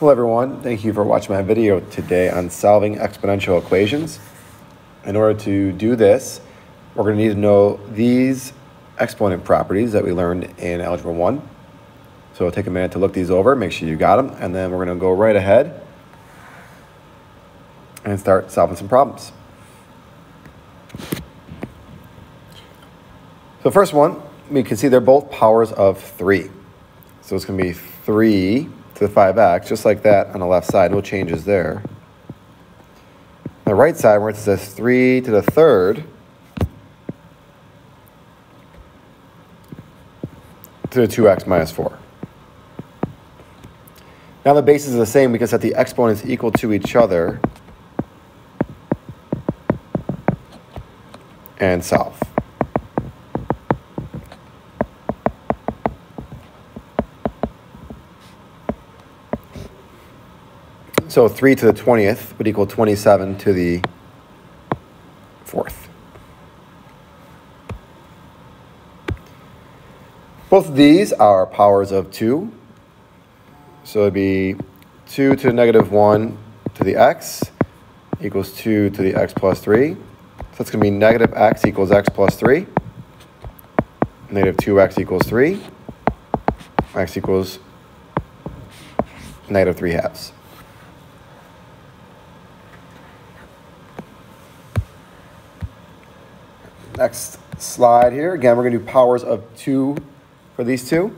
Hello everyone, thank you for watching my video today on solving exponential equations. In order to do this, we're going to need to know these exponent properties that we learned in Algebra 1. So take a minute to look these over, make sure you got them, and then we're going to go right ahead and start solving some problems. So first one, we can see they're both powers of 3. So it's going to be 3 to the 5x, just like that on the left side. No changes there. On the right side, where it says 3 to the third, to the 2x minus 4. Now the bases are the same. We can set the exponents equal to each other and solve. So 3 to the 20th would equal 27 to the 4th. Both of these are powers of 2. So it'd be 2 to the negative 1 to the x equals 2 to the x plus 3. So that's going to be negative x equals x plus 3. Negative 2x equals 3. x equals negative 3 halves. Next slide here. Again, we're going to do powers of 2 for these two.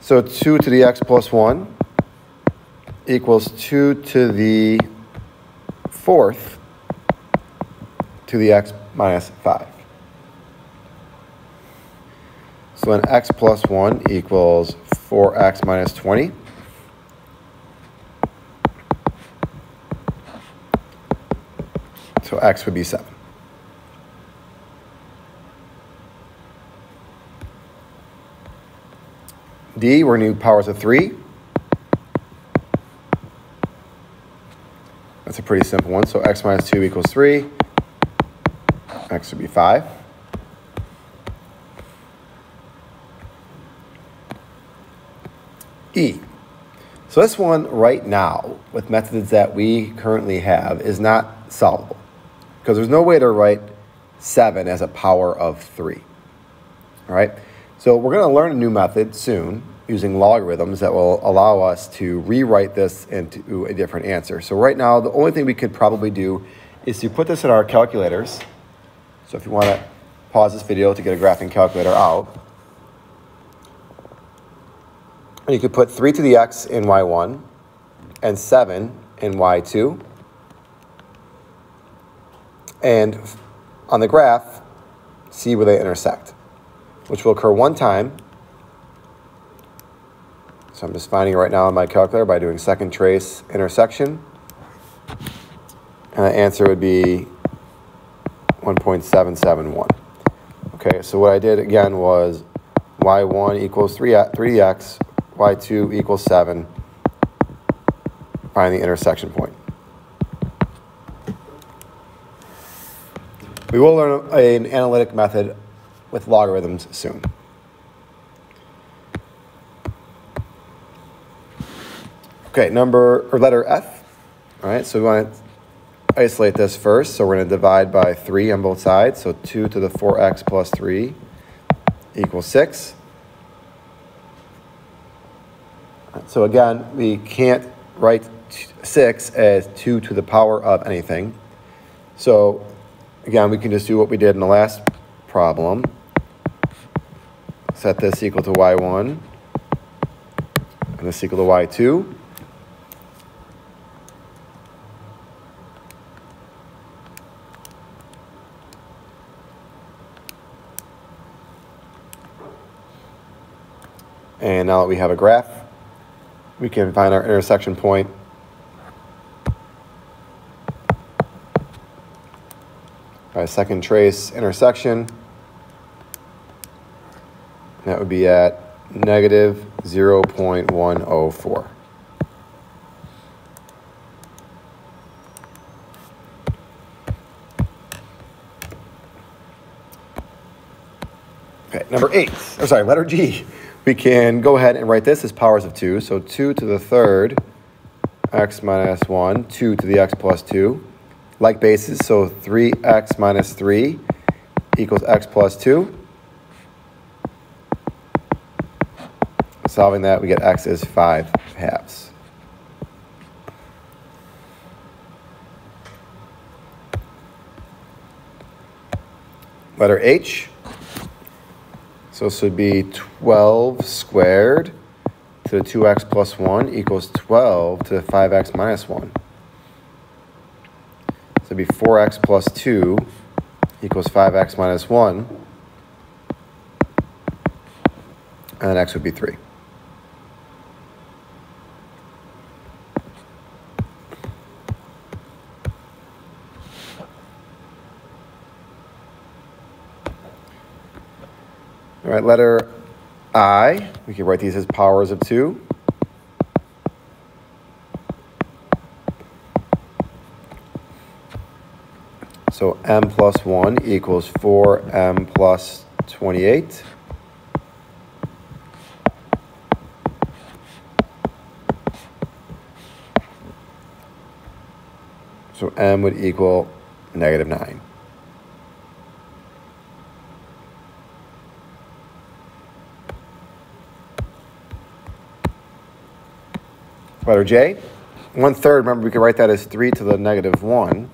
So 2 to the x plus 1 equals 2 to the fourth to the x minus 5. So then x plus 1 equals 4x minus 20. So x would be 7. D, we're going to do powers of 3. That's a pretty simple one. So x minus 2 equals 3. x would be 5. E. So this one right now, with methods that we currently have, is not solvable. Because there's no way to write 7 as a power of 3. All right? So we're going to learn a new method soon using logarithms that will allow us to rewrite this into a different answer. So right now, the only thing we could probably do is to put this in our calculators. So if you want to pause this video to get a graphing calculator out, and you could put 3 to the x in y1 and 7 in y2. And on the graph, see where they intersect which will occur one time. So I'm just finding it right now on my calculator by doing second trace intersection. And the answer would be 1.771. Okay, so what I did again was y1 equals 3, 3x, y2 equals 7. Find the intersection point. We will learn an analytic method with logarithms soon. Okay, number or letter F. All right, so we want to isolate this first. So we're going to divide by 3 on both sides. So 2 to the 4x plus 3 equals 6. So again, we can't write 6 as 2 to the power of anything. So again, we can just do what we did in the last problem set this equal to y1 and this equal to y2. And now that we have a graph, we can find our intersection point by second trace intersection. That would be at negative 0.104. Okay, number eight, or sorry, letter G. We can go ahead and write this as powers of 2. So 2 to the third x minus 1, 2 to the x plus 2. Like bases, so 3x minus 3 equals x plus 2. Solving that, we get x is 5 halves. Letter H. So this would be 12 squared to the 2x plus 1 equals 12 to the 5x minus 1. So it'd be 4x plus 2 equals 5x minus 1. And then x would be 3. All right, letter I, we can write these as powers of 2. So m plus 1 equals 4m plus 28. So m would equal negative 9. Letter J. One third, remember we could write that as 3 to the negative 1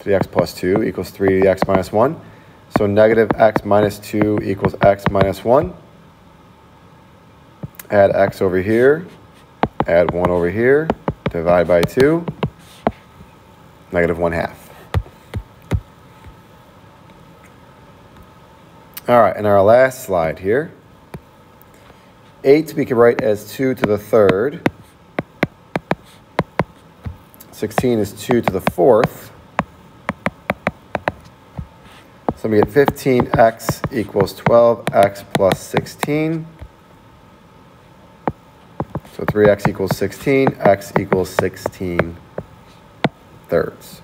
to the x plus 2 equals 3 to the x minus 1. So negative x minus 2 equals x minus 1. Add x over here. Add 1 over here. Divide by 2. Negative 1 half. All right, and our last slide here. 8 we can write as 2 to the third. 16 is 2 to the fourth. So we get 15x equals 12x plus 16. So 3x equals 16, x equals 16 thirds.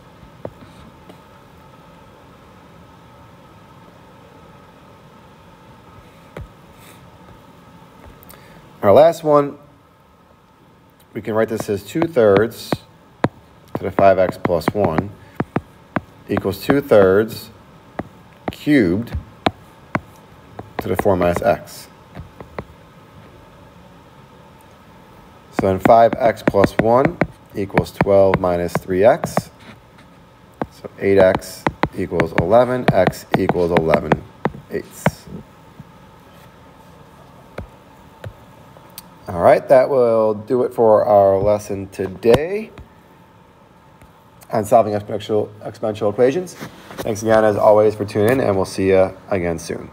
Our last one, we can write this as 2 thirds to the 5x plus 1 equals 2 thirds cubed to the 4 minus x. So then 5x plus 1 equals 12 minus 3x. So 8x equals 11, x equals 11 eighths. All right, that will do it for our lesson today on solving exponential, exponential equations. Thanks again, as always, for tuning in, and we'll see you again soon.